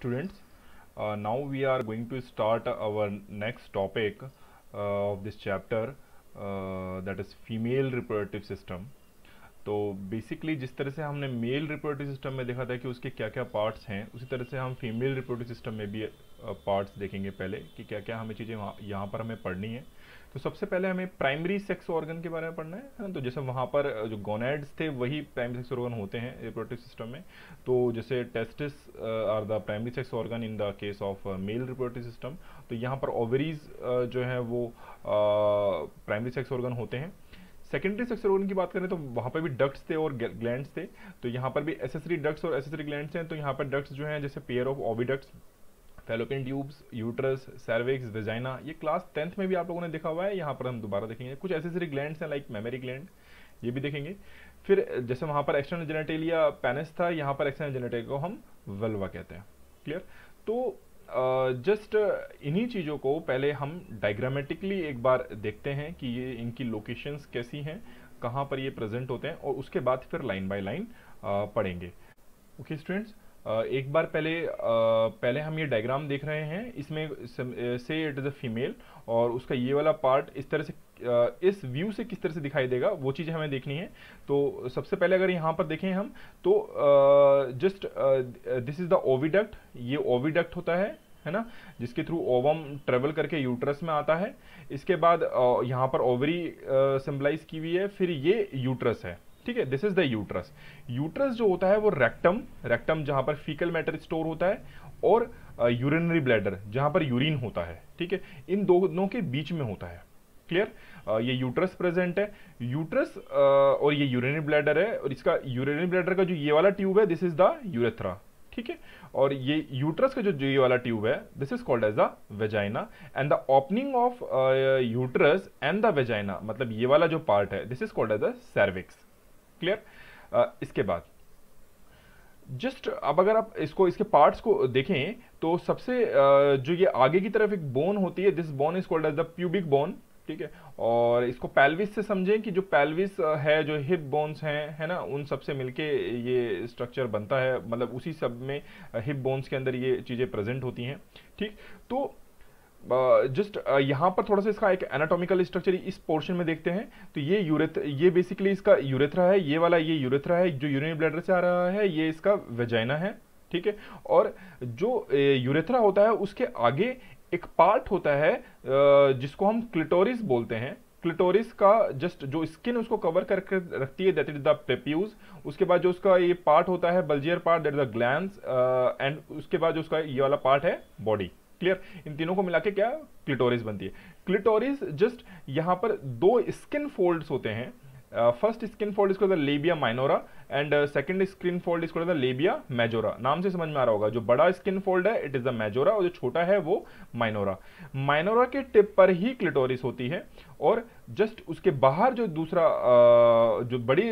students uh, now we are going to start our next topic uh, of this chapter uh, that is female reproductive system तो basically जिस तरह से हमने mail reproductive system में देखा था कि उसके क्या क्या पार्ट्स हैं उसी तरह से हम फीमेल रिप्रोडक्टिव सिस्टम में भी पार्ट्स देखेंगे पहले कि क्या क्या हमें चीज़ें यहाँ पर हमें पढ़नी है। तो सबसे पहले हमें प्राइमरी सेक्स ऑर्गन के बारे में पढ़ना है ना? तो जैसे वहाँ पर जो गोनेड्स थे, वही प्राइमरी सेक्स ऑर्गन होते हैं रिप्रोडक्टिव सिस्टम में। तो जैसे testis are the primary sex organ in the case of male reproductive system तो यहाँ पर ओवरीज जो है वो प्राइमरी सेक्स ऑर्गन होते हैं। सेकेंडरी सेक्स ऑर्गन की बात करें तो वहाँ पर भी डक्ट्स थे और ग्लैंड्स थे। तो यहाँ पर भी एसेसरी डक्ट्स और एसेसरी ग्लैंड्स हैं तो यहाँ पर डक्ट्स जो हैं, जैसे pair of oviducts fallopian tubes uterus cervix vagina ये क्लास टेंथ में भी आप लोगों ने देखा हुआ है, यहाँ पर हम दोबारा देखेंगे। कुछ एसेसरी ग्लैंड्स हैं लाइक मेमोरी ग्लैंड ये भी देखेंगे। फिर, जैसे वहाँ पर एक्सटर्नल जेनेटेलिया पेनिस था, यहाँ पर एक्सटर्नल जेनेटेलिया को हम वल्वा कहते हैं। क्लियर तो जस्ट इन्हीं चीज़ों को पहले हम डायग्रामेटिकली एक बार देखते हैं कि ये इनकी लोकेशंस कैसी हैं, कहाँ पर ये प्रेजेंट होते हैं, और उसके बाद फिर लाइन बाय लाइन पढ़ेंगे। ओके स्टूडेंट्स एक बार पहले पहले हम ये डायग्राम देख रहे हैं। इसमें से इट इज़ अ फीमेल और उसका ये वाला पार्ट इस तरह से इस व्यू से किस तरह से दिखाई देगा, वो चीज़ें हमें देखनी है। तो सबसे पहले अगर यहाँ पर देखें हम तो just this is the oviduct ये ओविडक्ट होता है है ना? जिसके थ्रू ओवम ट्रेवल करके यूट्रस में आता है। इसके बाद यहाँ पर ओवरी सिम्बलाइज की हुई है। फिर ये यूट्रस है। ठीक है this is the uterus uterus जो होता है वो रेक्टम रेक्टम जहाँ पर फीकल मैटर स्टोर होता है और यूरिनरी ब्लैडर जहाँ पर यूरिन होता है, ठीक है? इन दोनों के बीच में होता है क्लियर ये यूट्रस प्रेजेंट है। यूट्रस और ये यूरिनरी ब्लैडर है और इसका यूरिनरी ब्लैडर का जो ये वाला ट्यूब है दिस इज़ द यूरेथ्रा ठीक है? और ये यूट्रस का जो ये वाला ट्यूब है this is called as the vagina and the opening of uterus and the vagina मतलब ये वाला जो पार्ट है this is called as the cervix clear इसके बाद। जस्ट अब अगर आप इसको इसके पार्ट्स को देखें तो सबसे uh, जो ये आगे की तरफ़ एक बोन होती है this bone is called as the pubic bone ठीक है? और इसको पैल्विस से समझें कि जो पैल्विस है जो हिप बोन्स हैं है ना उन सबसे मिलके ये स्ट्रक्चर बनता है मतलब उसी सब में हिप बोन्स के अंदर ये चीज़ें प्रेजेंट होती हैं ठीक? तो जस्ट uh, यहाँ पर थोड़ा सा इसका एक एनाटॉमिकल स्ट्रक्चर इस पोर्शन में देखते हैं। तो ये यूरेथ ये बेसिकली इसका यूरेथ्रा है ये वाला ये यूरेथ्रा है जो यूरिन ब्लैडर से आ रहा है ये इसका वेजाइना है ठीक है? और जो यूरेथ्रा होता है उसके आगे एक पार्ट होता है जिसको हम क्लिटोरिस बोलते हैं। क्लिटोरिस का जस्ट जो स्किन उसको कवर करके रखती है दैट इज़ द प्रेप्यूज उसके बाद जो उसका ये पार्ट होता है bulgier part that is the gland and उसके बाद जो उसका ये वाला पार्ट है बॉडी क्लियर इन तीनों को मिला के क्या क्लिटोरिस बनती है? क्लिटोरिस जस्ट यहाँ पर दो स्किन फोल्ड्स होते हैं। फ़र्स्ट स्किन फोल्ड इसको labia minora and second skin fold इसको लेबिया मेजोरा नाम से समझ में आ रहा होगा, जो बड़ा स्किन फोल्ड है इट इज़ द मेजोरा और जो छोटा है वो माइनोरा माइनोरा के टिप पर ही क्लिटोरिस होती है और जस्ट उसके बाहर जो दूसरा जो बड़ी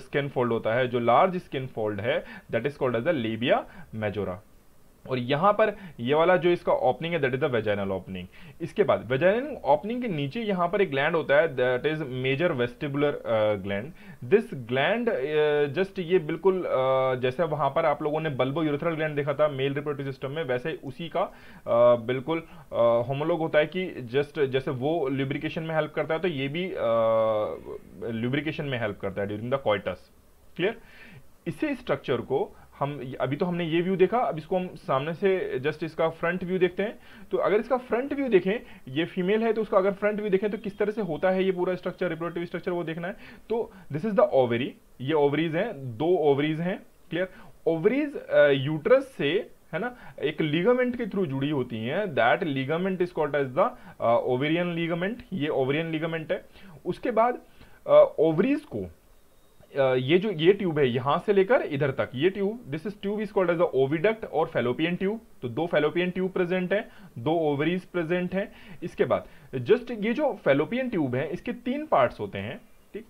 स्किन फोल्ड होता है, जो लार्ज स्किन फोल्ड है that is called as the labia majora और यहाँ पर ये वाला जो इसका ओपनिंग है that is the vaginal opening इसके बाद वेजाइनल ओपनिंग के नीचे यहाँ पर एक ग्लैंड होता है that is major vestibular gland this gland just ये बिल्कुल uh, जैसे वहाँ पर आप लोगों ने बल्बो यूरेथ्रल ग्लैंड देखा था मेल रिप्रोडक्टिव सिस्टम में वैसे उसी का uh, बिल्कुल होमोलोग uh, होता है कि जस्ट जैसे वो ल्यूब्रिकेशन में हेल्प करता है तो ये भी ल्यूब्रिकेशन में हेल्प करता है ड्यूरिंग द क्वाइटस क्लियर इसी स्ट्रक्चर को हम अभी तो हमने ये व्यू देखा अब इसको हम सामने से जस्ट इसका फ्रंट व्यू देखते हैं। तो अगर इसका फ्रंट व्यू देखें ये फीमेल है तो उसका अगर फ्रंट व्यू देखें तो किस तरह से होता है ये पूरा स्ट्रक्चर रिप्रोडक्टिव स्ट्रक्चर वो देखना है। तो दिस इज़ द ओवरी ये ओवरीज हैं दो ओवरीज हैं क्लियर ओवरीज यूट्रस से है ना एक लीगामेंट के थ्रू जुड़ी होती हैं। That ligament is called as the ovarian ligament ये ओवेरियन लीगामेंट है। उसके बाद ओवरीज uh, को ये जो, ये ट्यूब है यहाँ से लेकर इधर तक, ये tube this is tube is called as oviduct और फेलोपियन ट्यूब तो दो फेलोपियन ट्यूब प्रेजेंट है, दो ओवरीज प्रेजेंट है। इसके बाद जस्ट ये जो फेलोपियन ट्यूब है, इसके तीन पार्ट्स होते हैं, ठीक?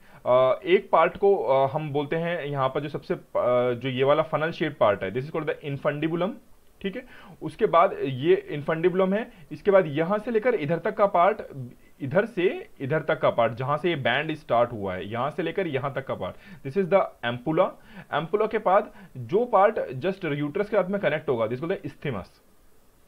एक पार्ट को हम बोलते हैं यहाँ पर जो सबसे जो ये वाला फनल शेप पार्ट है this is called the infundibulum ठीक है? उसके बाद ये इनफंडिबुलम है, इसके बाद यहाँ से लेकर इधर तक का पार्ट इधर से इधर तक का पार्ट जहाँ से ये बैंड स्टार्ट हुआ है, यहाँ से लेकर यहाँ तक का part this is the ampulla ampulla के बाद जो पार्ट जस्ट यूट्रस के साथ में कनेक्ट होगा दिस इस्थेमस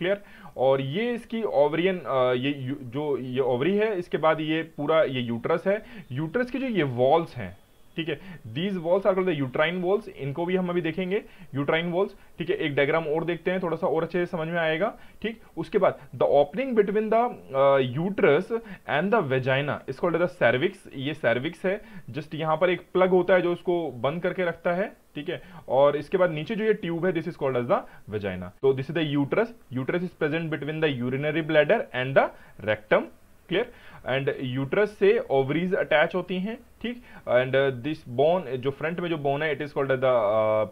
क्लियर और ये इसकी ओवरियन ये जो ये ओवरी है, इसके बाद ये पूरा ये यूट्रस है. यूट्रस के जो ये वॉल्स हैं ठीक है? These walls are called the uterine walls इनको भी हम अभी देखेंगे। यूट्राइन वॉल्स ठीक है, एक डायग्राम और देखते हैं, थोड़ा सा और अच्छे से समझ में आएगा। ठीक, उसके बाद the opening between the uterus and the vagina is called the cervix ये सर्विक्स है। जस्ट यहाँ पर एक प्लग होता है जो उसको बंद करके रखता है। ठीक है? और इसके बाद नीचे जो ये ट्यूब है this is called as the vagina तो this is the uterus uterus is present between the urinary bladder and the rectum clear and uterus से ओवरीज अटैच होती हैं ठीक? एंड दिस बोन जो फ्रंट में जो बोन है it is called the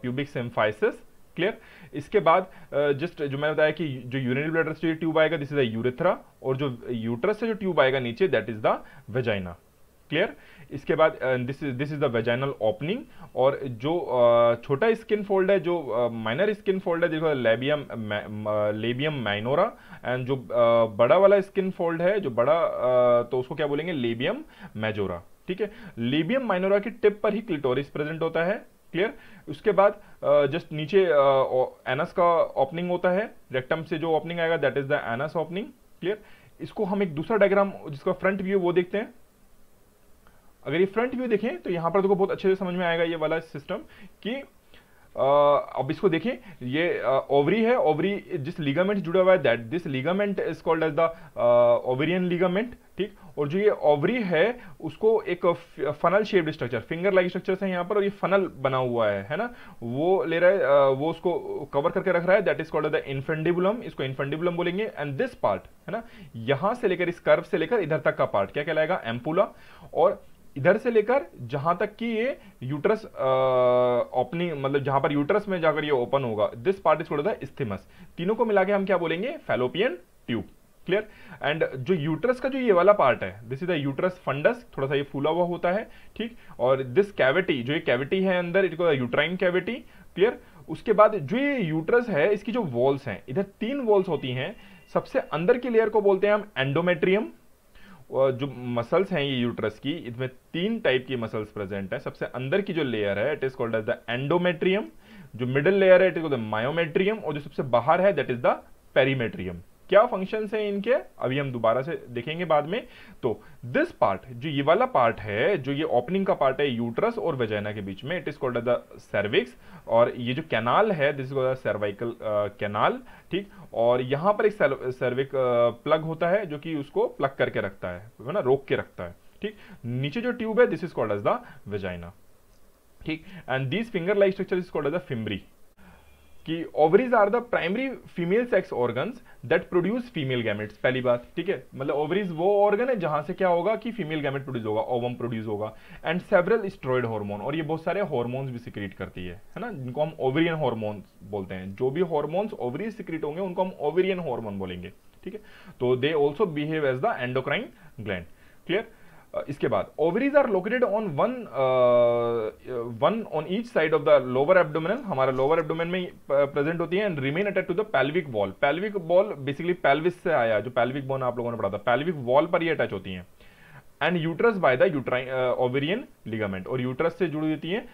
pubic symphysis clear इसके बाद जस्ट uh, जो मैंने बताया कि जो यूरिनरी ब्लडर से जो ट्यूब आएगा दिस इज़ द यूरिथ्रा और जो यूट्रस से जो ट्यूब आएगा नीचे that is the vagina clear इसके बाद this is this is the vaginal opening और जो uh, छोटा स्किन फोल्ड है जो माइनर स्किन फोल्ड है देखो लेबियम लेबियम माइनोरा एंड जो uh, बड़ा वाला स्किन फोल्ड है जो बड़ा uh, तो उसको क्या बोलेंगे? लेबियम मेजोरा ठीक है? लेबियम माइनोरा की टिप पर ही क्लिटोरिस प्रेजेंट होता है. क्लियर उसके बाद जस्ट uh, नीचे एनस uh, का ओपनिंग होता है. रेक्टम से जो ओपनिंग आएगा that is the anus opening clear इसको हम एक दूसरा डायग्राम जिसका फ्रंट व्यू वो देखते हैं. अगर ये फ्रंट व्यू देखें तो यहाँ पर देखो बहुत अच्छे से समझ में आएगा ये वाला सिस्टम कि अब इसको देखें, ये ओवरी है। ओवरी जिस लिगामेंट जुड़ा हुआ है that this ligament is called as the ovarian ligament ठीक? और जो ये ओवरी है, उसको एक funnel shaped structure finger like structure है यहाँ पर, और ये फनल बना हुआ है है ना? वो ले रहा है वो उसको कवर करके रख रहा है। That is called the infundibulum इसको इन्फेंडिबुलम बोलेंगे। एंड दिस पार्ट है ना? यहाँ से लेकर इस कर्व से लेकर इधर तक का पार्ट क्या कहलाएगा? एम्पुला और इधर से लेकर जहाँ तक कि ये यूट्रस ओपनिंग मतलब जहाँ पर यूट्रस में जाकर ये ओपन होगा। This part is called the isthmus तीनों को मिला के हम क्या बोलेंगे? फेलोपियन ट्यूब क्लियर एंड जो यूट्रस का जो ये वाला पार्ट है this is the uterus fundus थोड़ा सा ये फूला हुआ होता है, ठीक? और दिस कैविटी जो ये कैविटी है अंदर, इट यूट्राइन कैविटी क्लियर उसके बाद जो ये यूट्रस है, इसकी जो वॉल्स हैं, इधर तीन वॉल्स होती हैं। सबसे अंदर की लेयर को बोलते हैं हम एंडोमेट्रियम जो मसल्स हैं ये यूट्रस की, इसमें तीन टाइप की मसल्स प्रेजेंट है। सबसे अंदर की जो लेयर है it is called as the endometrium जो मिडिल लेयर है इट इज़ कॉल्ड मायोमेट्रियम और जो सबसे बाहर है दैट इज़ द पेरीमेट्रियम क्या फ़ंक्शन है इनके? अभी हम दोबारा से देखेंगे बाद में। तो दिस पार्ट जो ये वाला पार्ट है जो ये ओपनिंग का पार्ट है यूट्रस और वेजाइना के बीच में it is called the cervix और ये जो कैनाल है दिस इज़ सर्वाइकल कैनाल ठीक? और यहाँ पर एक सर्विक प्लग uh, होता है जो कि उसको प्लग करके रखता है ना? रोक के रखता है ठीक? नीचे जो ट्यूब है this is called as the vagina ठीक? And this finger like structure is called as the fimbriae कि ovaries are the primary female sex organs that produce female gametes पहली बात, ठीक है? मतलब ओवरीज वो ऑर्गन है जहाँ से क्या होगा कि फीमेल गैमेट प्रोड्यूस होगा ओवम प्रोड्यूस होगा एंड सेवरल स्ट्रॉइड हार्मोन और ये बहुत सारे हार्मोन्स भी सिक्रिएट करती है है ना? जिनको हम ओवरियन हार्मोन्स बोलते हैं। जो भी हार्मोन्स ओवरीज सिक्रिएट होंगे, उनको हम ओवेरियन हार्मोन बोलेंगे, ठीक है? तो they also behave as the endocrine gland clear इसके बाद ovaries are located on one one on each side of the lower abdominal हमारा लोअर एब्डोमेन में प्रेजेंट होती है and remain attach to the pelvic wall pelvic wall basically pelvis से आया जो pelvic bone आप लोगों ने पढ़ा था पैल्विक वॉल पर ही अटैच होती है. And uterus by the uterine ovarian ligament और यूट्रस से जुड़ी होती है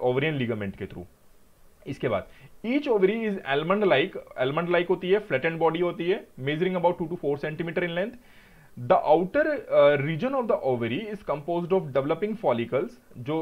ओवेरियन uh, लिगामेंट के थ्रू इसके बाद each ovary is almond like almond like होती है फ्लैट बॉडी होती है measuring about two to four centimeter in length the outer region of the ovary is compose of developing follicles जो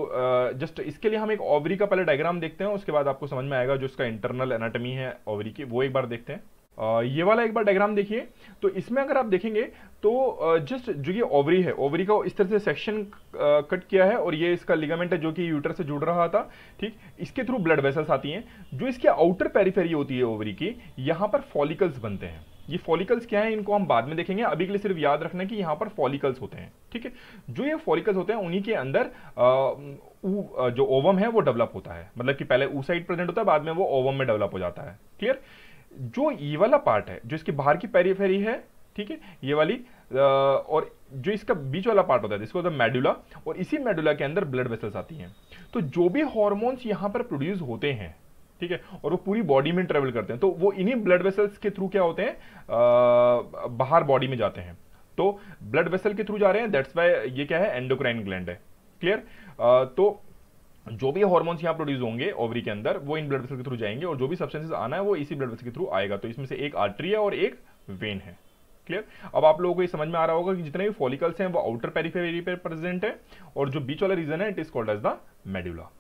just uh, इसके लिए हम एक ओवरी का पहले डायग्राम देखते हैं उसके बाद आपको समझ में आएगा जो इसका इंटरनल एनाटमी है ओवरी की वो एक बार देखते हैं। Uh, ये वाला एक बार डायग्राम देखिए। तो इसमें अगर आप देखेंगे तो जस्ट uh, जो ये ओवरी है ओवरी का इस तरह से सेक्शन कट uh, किया है और ये इसका लिगामेंट है जो कि यूटर से जुड़ रहा था ठीक? इसके थ्रू ब्लड वेसल्स आती हैं। जो इसके आउटर पेरीफेरी होती है ओवरी की यहाँ पर फॉलिकल्स बनते हैं। ये फॉलिकल्स क्या है इनको हम बाद में देखेंगे। अभी के लिए सिर्फ़ याद रखना कि यहाँ पर फॉलिकल्स होते हैं ठीक है? जो ये फॉलिकल्स होते हैं उन्हीं के अंदर आ, ऊ, जो ओवम है वो डेवलप होता है। मतलब कि पहले ऊ साइड प्रेजेंट होता है बाद में वो ओवम में डेवलप हो जाता है। क्लियर जो ये वाला पार्ट है जो इसके बाहर की पेरीफेरी है ठीक है? ये वाली और जो इसका बीच वाला पार्ट होता है जिसको होता है मेडुला और इसी मेडुला के अंदर ब्लड वेसल्स आती हैं। तो जो भी हॉर्मोन्स यहाँ पर प्रोड्यूस होते हैं ठीक है? और वो पूरी बॉडी में ट्रेवल करते हैं। तो वो इन्हीं ब्लड वेसल्स के थ्रू क्या होते हैं? बाहर बॉडी में जाते हैं। तो ब्लड वेसल के थ्रू जा रहे हैं। दैट्स वाई ये क्या है? एंडोक्राइन ग्लैंड है। क्लियर तो जो भी हार्मोन्स यहाँ प्रोड्यूस होंगे ओवरी के अंदर, वो इन ब्लड वेसल के थ्रू जाएँगे और जो भी सब्सटेंसेस आना है, वो इसी ब्लड वेसल के थ्रू आएगा। तो इसमें से एक आर्टरी है और एक वेन है। क्लियर अब आप लोगों को ये समझ में आ रहा होगा कि जितने भी फॉलिकल्स हैं, वो आउटर पेरीफेरी पे प्रेजेंट है और जो बीच वाला रीजन है it is called as the medulla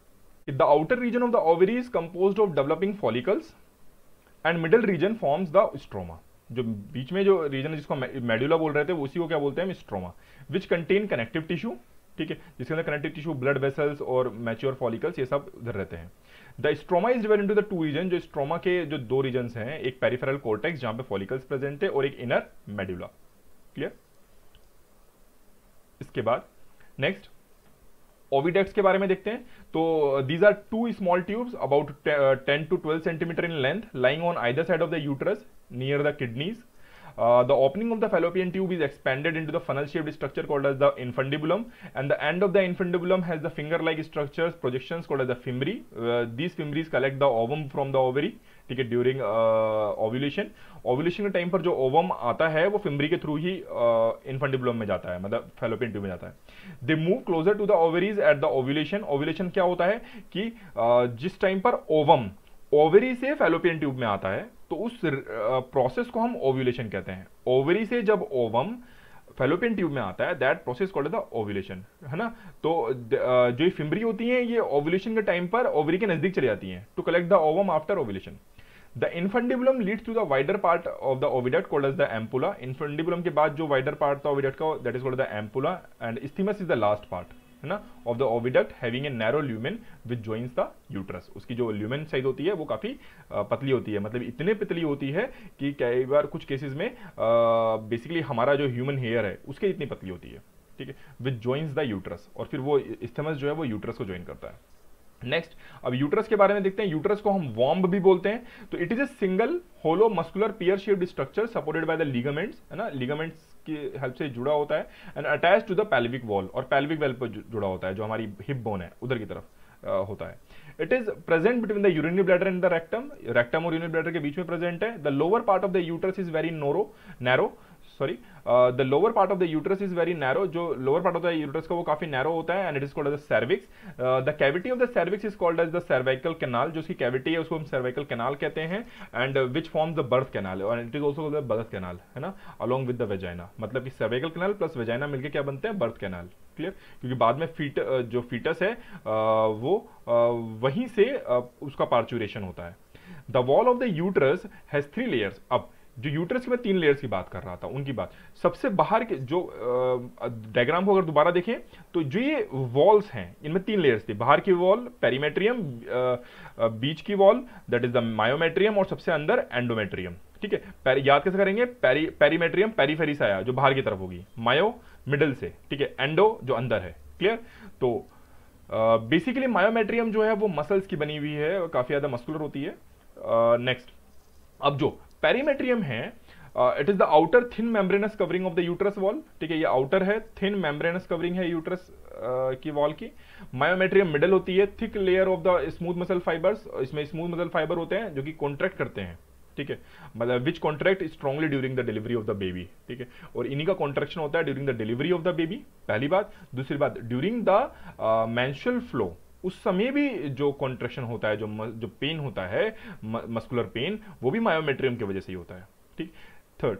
the outer region of the ovary is composed of developing follicles and middle region forms the stroma जो बीच में जो रीजन है जिसको मेडुला बोल रहे थे, उसी को क्या बोलते हैं? Stroma which contain connective tissue ठीक है? जिसके अंदर कनेक्टिव टिश्यू ब्लड वेसल्स और मैच्योर फॉलिकल्स ये सब उधर रहते हैं। The stroma is divide into the two region जो स्ट्रोमा के जो दो रीजन हैं, एक पेरिफेरल कोर्टेक्स जहाँ पे फॉलिकल्स प्रेजेंट है और एक इनर मेड्यूला क्लियर इसके बाद नेक्स्ट ओविडेक्स के बारे में देखते हैं। तो these are two small tubes about 10 to 12 centimeter in length lying on either side of the uterus near the kidneys the opening of the fallopian tube is expanded into the funnel shaped structure called as the infundibulum and the end of the infundibulum has the finger like structure projection called as the fimbriae these fimbriae collect the ovum from the ovary ठीक है during ovulation ovulation के time पर जो ovum आता है वो fimbriae के through ही infundibulum में जाता है मतलब फेलोपियन ट्यूब में जाता है। They move closer to the ovaries at the ovulation ovulation क्या होता है कि uh, जिस टाइम पर ओवम ओवरी से फेलोपियन ट्यूब में आता है तो उस प्रोसेस को हम ओव्यूलेशन कहते हैं। ओवरी से जब ओवम फेलोपियन ट्यूब में आता है that process called the ovulation है ना? तो जो फिम्बरी होती हैं ये ओव्यूलेशन के टाइम पर ओवरी के नज़दीक चली जाती हैं to collect the ovum after ovulation the infundibulum leads to the wider part of the oviduct called as the ampulla infundibulum के बाद जो वाइडर पार्ट था ओविडक्ट का that is called the ampulla and isthmus is the last part है ना of the oviduct having a narrow lumen which joins the uterus उसकी जो lumen size होती है, वो काफ़ी पतली होती है। मतलब इतने पतली होती है कि कई बार कुछ केसेस में बेसिकली हमारा जो ह्यूमन हेयर है, उसके इतनी पतली होती है। ठीक है? विच ज्वाइंस द यूट्रस और फिर वो इस्थमस जो है, वो यूट्रस को ज्वाइन करता है। नेक्स्ट अब यूट्रस के बारे में देखते हैं। यूट्रस को हम वॉम्ब भी बोलते हैं। तो it is a single hollow muscular pear shaped structure supported by the ligaments है ना? लिगामेंट्स की हेल्प से जुड़ा होता है and attach to the pelvic wall और पैल्विक वेल पर जुड़ा होता है, जो हमारी हिप बोन है, उधर की तरफ़ होता है। It is present between the urinary bladder and the rectum rectum और यूरिनरी ब्लैडर के बीच में प्रेजेंट है। The lower part of the uterus is very narrow narrow sorry the lower part of the uterus is very narrow जो lower part of the uterus का वो काफ़ी narrow होता है and it is called as cervix the cavity of the cervix is called as the cervical canal जो उसकी cavity है उसको हम सर्वाइकल कैनाल कहते हैं and which forms the birth canal and it is also the birth canal है ना? Along with the vagina मतलब कि सर्वाइकल कैनाल प्लस वेजाइना मिलकर क्या बनते हैं? बर्थ कैनाल क्लियर क्योंकि बाद में फीट uh, जो फीटस है uh, वो uh, वहीं से उसका पार्चुरेशन होता है. The wall of the uterus has three layers अब जो यूट्रस की मैं तीन लेयर्स की बात कर रहा था उनकी बात। सबसे बाहर के जो डायग्राम को अगर दोबारा देखें तो जो ये वॉल्स हैं इनमें तीन लेयर्स थी। बाहर की वॉल पेरीमेट्रियम बीच की wall that is the myometrium और सबसे अंदर एंडोमेट्रियम ठीक है? याद कैसे करेंगे? पेरी पेरीमेट्रियम पेरीफेरी से आया जो बाहर की तरफ़ होगी। मायो मिडल से। ठीक है? एंडो जो अंदर है। क्लियर तो बेसिकली मायोमेट्रियम जो है वो मसल्स की बनी हुई है काफ़ी ज़्यादा मस्कुलर होती है। नेक्स्ट uh, अब जो पेरीमेट्रियम है it is the outer thin membranous covering of the uterus wall ठीक है ये आउटर है थिन मेम्ब्रेनस कवरिंग है यूट्रस uh, की वॉल की. मायोमेट्रियम मिडल होती है thick layer of the smooth muscle fibres इसमें स्मूथ मसल फाइबर होते हैं जो कि कॉन्ट्रैक्ट करते हैं. ठीक है मतलब which contract strongly during the delivery of the baby ठीक है और इन्हीं का कॉन्ट्रेक्शन होता है during the delivery of the baby पहली बात. दूसरी बात ड्यूरिंग द मैंशुअल फ्लो उस समय भी जो कॉन्ट्रेक्शन होता है, जो जो पेन होता है मस्कुलर पेन वो भी मायोमेट्रियम की वजह से ही होता है, ठीक? थर्ड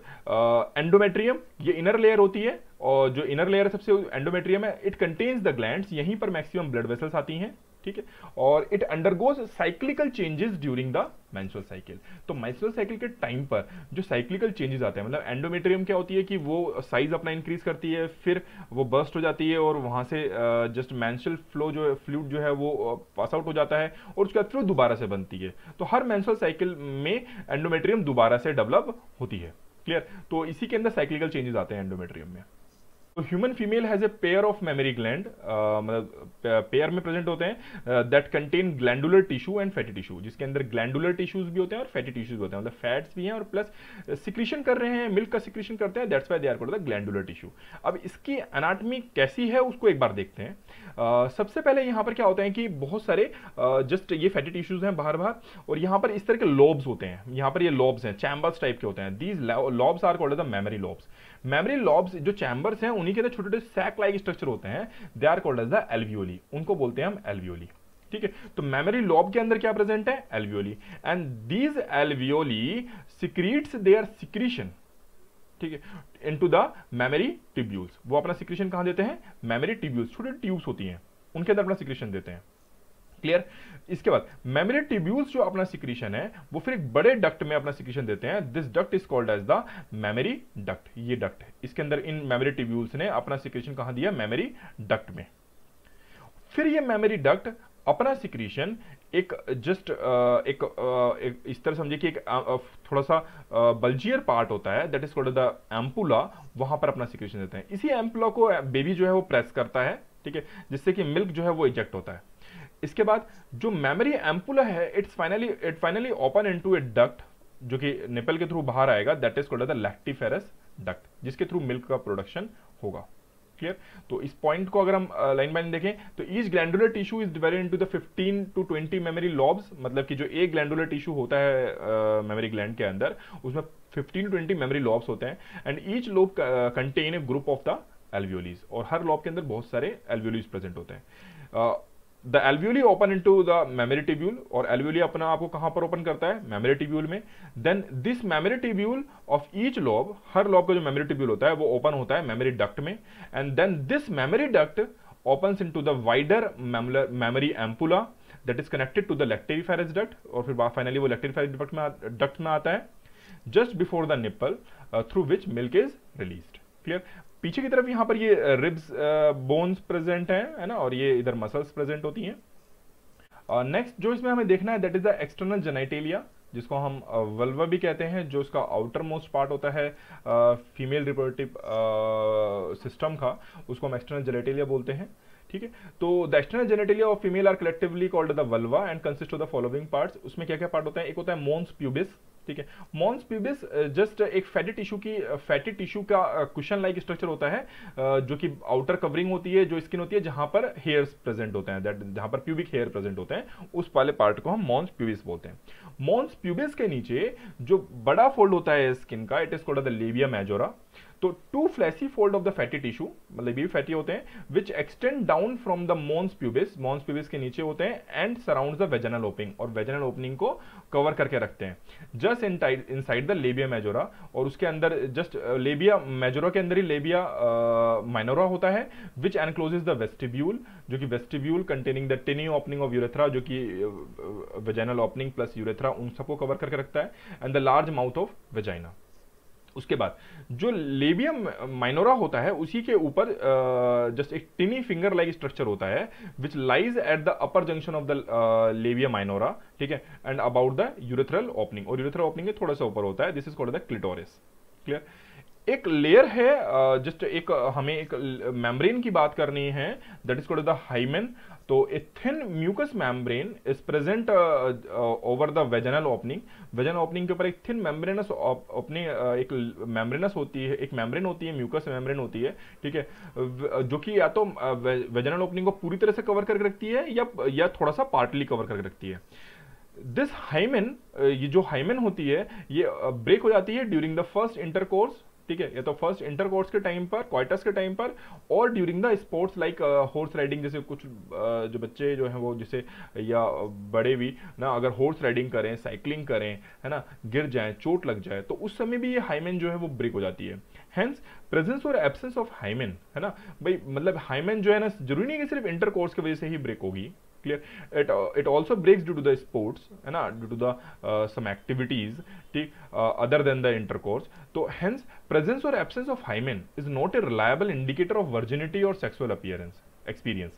एंडोमेट्रियम ये इनर लेयर होती है और जो इनर लेयर सबसे एंडोमेट्रियम है इट कंटेन्स द ग्लैंड्स यहीं पर मैक्सिमम ब्लड वेसल्स आती हैं। ठीक है? और it undergoes cyclical changes during the menstrual cycle तो मेंस्ट्रुअल साइकिल के टाइम पर जो साइक्लिकल चेंजेस आते हैं मतलब एंडोमेट्रियम क्या होती है कि वो साइज़ अपना इंक्रीज करती है, फिर वो बर्स्ट हो जाती है और वहाँ से जस्ट मेंस्ट्रुअल फ्लो जो है फ्लूड जो है वो पास आउट हो जाता है और उसके बाद फिर दोबारा से बनती है। तो हर मेंस्ट्रुअल साइकिल में एंडोमेट्रियम दोबारा से डेवलप होती है। क्लियर तो इसी के अंदर साइक्लिकल चेंजेस आते हैं एंडोमेट्रियम में। तो human female has a pair of mammary gland मतलब पेयर में प्रेजेंट होते हैं that contain glandular tissue and fatty tissue जिसके अंदर ग्लैंडुलर टिश्यूज भी होते हैं और फैटी टिश्यूज होते हैं। मतलब फैट्स भी हैं और प्लस सिक्रीशन uh, कर रहे हैं मिल्क का सिक्रीशन करते हैं that's why they are called the glandular tissue अब इसकी अनाटमी कैसी है उसको एक बार देखते हैं। Uh, सबसे पहले यहाँ पर क्या होता है कि बहुत सारे जस्ट uh, ये फैटी टिश्यूज हैं बाहर बाहर और यहाँ पर इस तरह के लोब्स होते हैं। यहाँ पर ये लोब्स हैं चैम्बर्स टाइप के होते हैं। These lobes are called the mammary lobes mammary lobes जो चैम्बर्स हैं, उन्हीं के अंदर छोटे छोटे सैक लाइक स्ट्रक्चर होते हैं। They are called as the alveoli उनको बोलते हैं हम एल्वियोली ठीक है? तो मेमोरी लॉब के अंदर क्या प्रेजेंट है? Alveoli and these alveoli secretes their secretion ठीक है? इनटू द मेमोरी ट्यूब्यूल्स वो अपना सिक्रीशन कहाँ देते हैं? मेमोरी ट्यूब्यूल्स छोटे ट्यूब्स होती हैं। उनके अंदर अपना सिक्रीशन देते हैं। क्लियर इसके बाद मेमोरी ट्यूब्यूल्स जो अपना सिक्रीशन है वो फिर एक बड़े डक्ट में अपना सिक्रीशन देते हैं। This duct is called as the mammary duct ये डक्ट इसके अंदर इन मेमोरी ट्यूब्यूल्स ने अपना सिक्रीशन कहाँ दिया? मेमोरी डक्ट में। फिर ये मेमोरी डक्ट अपना सिक्रीशन एक जस्ट एक, एक इस तरह समझिए कि एक थोड़ा सा बल्जियर पार्ट होता है that is called the ampulla वहाँ पर अपना सिक्रीशन देते हैं। इसी एम्पुला को बेबी जो है वो प्रेस करता है ठीक है जिससे कि मिल्क जो है वो इजेक्ट होता है। इसके बाद जो मेमोरी एम्पुला है it's finally it finally open into a duct जो कि निपल के थ्रू बाहर आएगा that is called the lactiferous duct जिसके थ्रू मिल्क का प्रोडक्शन होगा। क्लियर तो इस पॉइंट को अगर हम लाइन बाइन देखें तो each glandular tissue is divided into the 15 to 20 mammary lobes मतलब कि जो एक ग्लैंडुलर टिश्यू होता है मेमोरी ग्लैंड के अंदर, उसमें 15 टू 20 मेमोरी लॉब्स होते हैं and each lobe contain a group of the alveolis और हर लॉब के अंदर बहुत सारे एल्वियोलीज प्रेजेंट होते हैं। The alveoli open into the mammary tubule और एलव्यूली अपना आपको कहाँ पर ओपन करता है? मेमोरी ट्यूब्यूल में। Then this mammary tubule of each lobe her lobe का जो मेमोरी ट्यूब्यूल होता है, वो ओपन होता है मेमोरी डक्ट में। And then this mammary duct open into the wider mammary ampulla that is connected to the lactiferous duct और फिर फाइनली वो लेक्टेरी फेरेज डक्ट में डक्ट में आता है just before the nipple through which milk is release clear पीछे की तरफ़ यहाँ पर ये रिब्स बोन्स प्रेजेंट है है ना? और ये इधर मसल्स प्रेजेंट होती हैं। नेक्स्ट जो इसमें हमें देखना है that is the external genitalia जिसको हम वल्वा भी कहते हैं, जो इसका आउटर मोस्ट पार्ट होता है फीमेल रिप्रोडक्टिव सिस्टम का, उसको हम एक्सटर्नल जेनेटेलिया बोलते हैं, ठीक है? तो the external genitalia of female are collectively called the vulva and consist of the following parts उसमें क्या क्या पार्ट होता है? एक होता है मोन्स प्यूबिस ठीक है। मॉन्स प्यूबिस जस्ट एक फैटी टिश्यू की फैटी टिश्यू का क्वेश्चन लाइक स्ट्रक्चर होता है uh, जो कि आउटर कवरिंग होती है जो स्किन होती है जहाँ पर हेयर्स प्रेजेंट होते हैं दैट जहाँ पर प्यूबिक हेयर प्रेजेंट होते हैं उस वाले पार्ट को हम मॉन्स प्यूबिस बोलते हैं। मॉन्स प्यूबिस के नीचे जो बड़ा फोल्ड होता है स्किन का it is called the labia majora तो two fleshy fold of the fatty tissue मतलब ये फैटी होते हैं which extend down from the mons pubis mons pubis के नीचे होते हैं and surround the vaginal opening और वेजनल ओपनिंग को कवर करके रखते हैं। Just in inside the labia majora और उसके अंदर जस्ट लेबिया मेजोरा के अंदर ही लेबिया माइनोरा होता है विच एनक्लोजेज द वेस्टिब्यूल जो कि vestibule containing the tiny opening of urethra जो कि वेजाइनल ओपनिंग प्लस यूरेथ्रा उन सबको कवर करके रखता है and the large mouth of vagina उसके बाद, जो लेबियम माइनोरा होता है, उसी के ऊपर जस्ट एक टिनी फिंगर लाइक स्ट्रक्चर होता है which lies at the upper junction of the labium minora ठीक है? And about the urethral opening और यूरेथरल ओपनिंग के थोड़ा सा ऊपर होता है this is called the clitoris clear एक लेयर है जस्ट एक, हमें एक मेम्ब्रेन की बात करनी है that is called the hymen तो a thin mucous membrane is present over the vaginal opening vaginal opening के ऊपर एक थिन मेम्ब्रेनस ओपनिंग एक मेम्ब्रेनस होती है, एक मेम्ब्रेन होती है म्यूकस मेम्ब्रेन होती है, ठीक है? जो कि या तो वेजनल ओपनिंग को पूरी तरह से कवर करके रखती है, या या थोड़ा सा पार्टली कवर करके रखती है। दिस हाइमेन ये जो हाइमेन होती है, ये ब्रेक हो जाती है ड्यूरिंग द फ़र्स्ट इंटरकोर्स ठीक है? ये तो फ़र्स्ट इंटरकोर्स के टाइम पर क्वाइटस के टाइम पर और during the sports like horse riding जैसे कुछ uh, जो बच्चे जो हैं वो जैसे या बड़े भी ना अगर हॉर्स राइडिंग करें साइकिलिंग करें है ना गिर जाए चोट लग जाए तो उस समय भी ये हाइमेन जो है वो ब्रेक हो जाती है। हेंस प्रेजेंस और एब्सेंस ऑफ़ हाईमेन है ना? भाई मतलब हाइमेन जो है ना ज़रूरी नहीं कि सिर्फ़ इंटर कोर्स की वजह से ही ब्रेक होगी। clear. It uh, it also breaks due to the sports and uh, due to the uh, some activities uh, other than the intercourse. So hence presence or absence of hymen is not a reliable indicator of virginity or sexual appearance experience.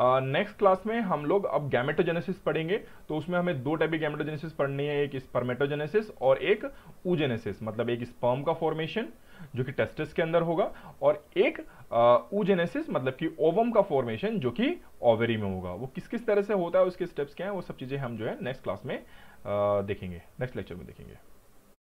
Next class में हम लोग अब gametogenesis पढ़ेंगे। तो उसमें हमें दो type की गैमेटोजेनेसिस पढ़नी है एक स्पर्मेटोजेनेसिस और एक ऊजेनेसिस मतलब एक स्पर्म का फॉर्मेशन जो कि टेस्टिस के अंदर होगा और एक ऊजेनेसिस मतलब कि ओवम का फॉर्मेशन जो कि ओवेरी में होगा। वो किस किस तरह से होता है उसके स्टेप्स क्या है वो सब चीज़ें हम जो है नेक्स्ट क्लास में आ, देखेंगे। नेक्स्ट लेक्चर में देखेंगे।